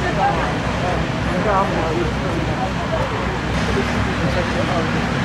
哎，你看，好，你看。